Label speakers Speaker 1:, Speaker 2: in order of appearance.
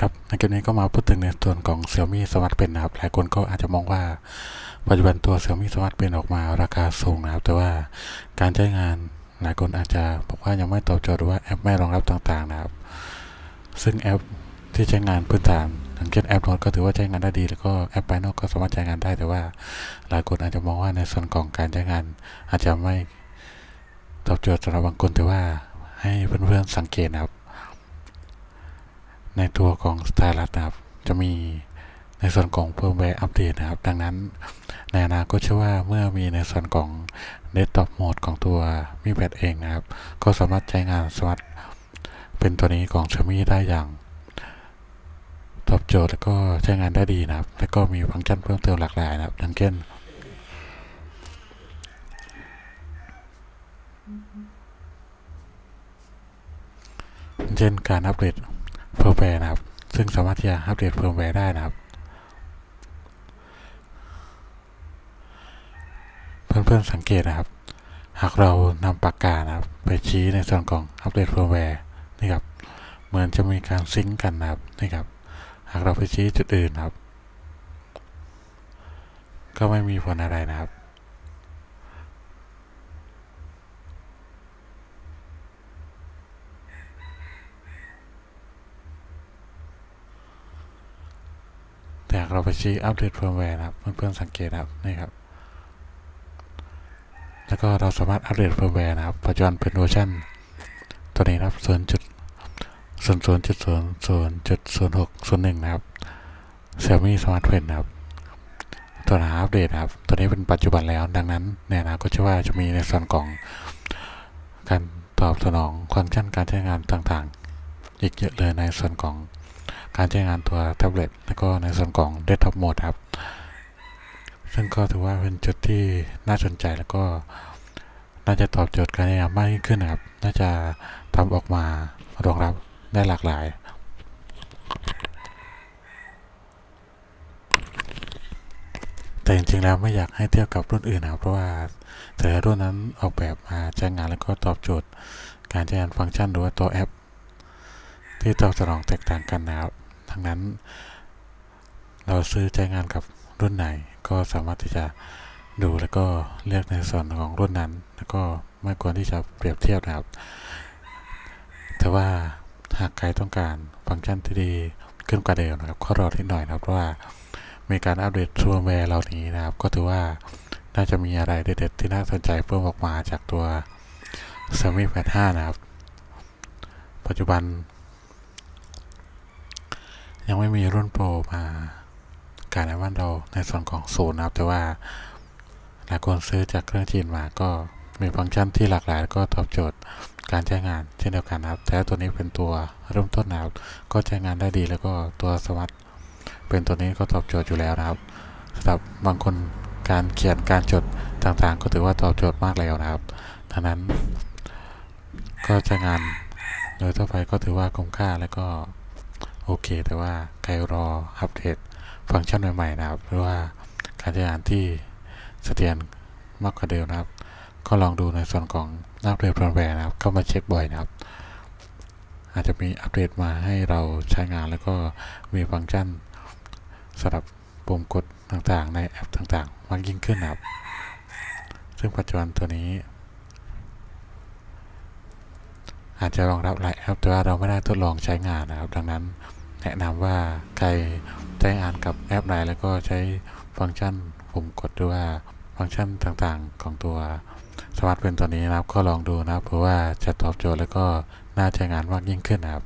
Speaker 1: ครับในคลิปนี้ก็มาพูดถึงในส่วนของ Xiaomi Smart Pen นะครับ หลายคนก็อาจจะมองว่าปัจจุบันตัว Xiaomi Smart Pen ออกมาราคาสูงนะครับ แต่ว่าการใช้งานหลายคนอาจจะบอกว่ายังไม่ตอบโจทย์หรือว่าแอปไม่รองรับต่างๆนะครับ ซึ่งแอปที่ใช้งานพื้นฐานอย่างเช่นแอปโน้ตก็ถือว่าใช้งานได้ดี แล้วก็แอปภายนอกก็สามารถใช้งานได้ แต่ว่าหลายคนอาจจะมองว่าในส่วนของการใช้งาน อาจจะไม่ตอบโจทย์สำหรับบางคนแต่ว่าให้เพื่อนๆสังเกตนะครับ ในตัวของ Stylus นะครับ จะมีในส่วนของเฟิร์มแวร์อัปเดตนะครับ ดังนั้นในอนาคตเชื่อว่าเมื่อมีในส่วนของ Desktop Mode ของตัวมีแ a d เองนะครับ ก็สามารถใช้งาน Smart Pen ตัวนี้ของ Xiaomi ได้อย่างตอบโจทย์แล้วก็ใช้งานได้ดีนะครับ แล้วก็มีฟังก์ชันเพิ่มเติมหลากหลายนะครับดังเช่นเช่นการอัปเดต เฟิร์มแวร์นะครับ ซึ่งสามารถที่จะอัปเดตเฟิร์มแวร์ได้นะครับ เพื่อนๆสังเกตนะครับ หากเรานำปากกานะครับ ไปชี้ในส่วนของอัปเดตเฟิร์มแวร์นี่ครับ เหมือนจะมีการซิงก์กันนะครับนี่ครับ หากเราไปชี้จุดอื่นนะครับ ก็ไม่มีผลอะไรนะครับหากเราไปชี้อัปเดตเฟิร์มแวร์นะครับ เพื่อนๆสังเกตนะครับนี่ครับ แล้วก็เราสามารถอัปเดตเฟิร์มแวร์นะครับ ปัจจุบันเป็นเวอร์ชันตัวนี้นะครับส่วนจุดส่วนศูนย์จุดศูนย์ศูนย์จุดศูนย์หกศูนย์หนึ่งนะครับ Xiaomi Smart Pen นะครับ ตัวหาอัปเดตนะครับ ตัวนี้เป็นปัจจุบันแล้ว ดังนั้นในอนาคตเชื่อว่าจะมีในส่วนของการตอบสนองฟังก์ชันการใช้งานต่างๆ อีกเยอะเลยในส่วนของ การใช้งานตัวแท็บเล็ตแล้วก็ในส่วนของ Desktop Mode ครับ ซึ่งก็ถือว่าเป็นจุดที่น่าสนใจแล้วก็น่าจะตอบโจทย์การใช้งานมากยิ่งขึ้นนะครับ น่าจะทำออกมารองรับได้หลากหลายแต่จริงๆแล้วไม่อยากให้เทียบกับรุ่นอื่นนะครับเพราะว่าแต่รุ่นนั้นออกแบบมาใช้งานแล้วก็ตอบโจทย์ การใช้งานฟังก์ชันหรือว่าตัวแอป ที่ตอบสนองแตกต่างกันนะครับทั้งนั้น เราซื้อใช้งานกับรุ่นไหนก็สามารถที่จะดูแล้วก็เลือกในส่วนของรุ่นนั้น แล้วก็ไม่ควรที่จะเปรียบเทียบนะครับ แต่ว่าหากใครต้องการฟังก์ชันที่ดีขึ้นกว่าเดิมนะครับก็รอนิดหน่อยนะครับเพราะว่ามีการอัปเดตซอฟต์แวร์เหล่านี้นะครับ ก็ถือว่าน่าจะมีอะไรเด็ดๆที่น่าสนใจเพิ่มออกมาจากตัว Xiaomi Pad 5นะครับ ปัจจุบัน ยังไม่มีรุ่นโปรมาการในบ้านเราในส่วนของศูนย์นะครับ แต่ว่าหลายคนซื้อจากเครื่องจีนมาก็มีฟังก์ชันที่หลากหลายก็ตอบโจทย์การใช้งานเช่นเดียวกันนะครับ แต่ตัวนี้เป็นตัวเริ่มต้นนะครับ ก็ใช้งานได้ดีแล้วก็ตัวสมาร์ทPen ตัวนี้ก็ตอบโจทย์อยู่แล้วนะครับสำหรับบางคนการเขียนการจดต่างๆ ก็ถือว่าตอบโจทย์มากแล้วนะครับดังนั้นก็ใช้งานโดยทั่วไปก็ถือว่าคุ้มค่าแล้วก็ โอเค แต่ว่าใครรออัปเดตฟังก์ชันใหม่ๆนะครับ หรือว่าการใช้งานที่เสถียรมากกว่าเดิมนะครับ ก็ลองดูในส่วนของอัปเดตเฟิร์มแวร์นะครับ เข้ามาเช็คบ่อยนะครับ อาจจะมีอัปเดตมาให้เราใช้งานแล้วก็มีฟังก์ชันสำหรับปุ่มกดต่างๆ ในแอปต่างๆ มากยิ่งขึ้นนะครับ ซึ่งปัจจุบันตัวนี้ อาจจะรองรับหลายแอปแต่ว่าเราไม่ได้ทดลองใช้งานนะครับ ดังนั้น แนะนำว่าใครใช้อ่านกับแอปไหนแล้วก็ใช้ฟังก์ชันปุ่มกดหรือว่าฟังก์ชันต่างๆของตัวสมาร์ทเป็นตัวนี้นะครับก็ลองดูนะครับเพราะว่าจะตอบโจทย์แล้วก็น่าใช้งานมากยิ่งขึ้นนะครับ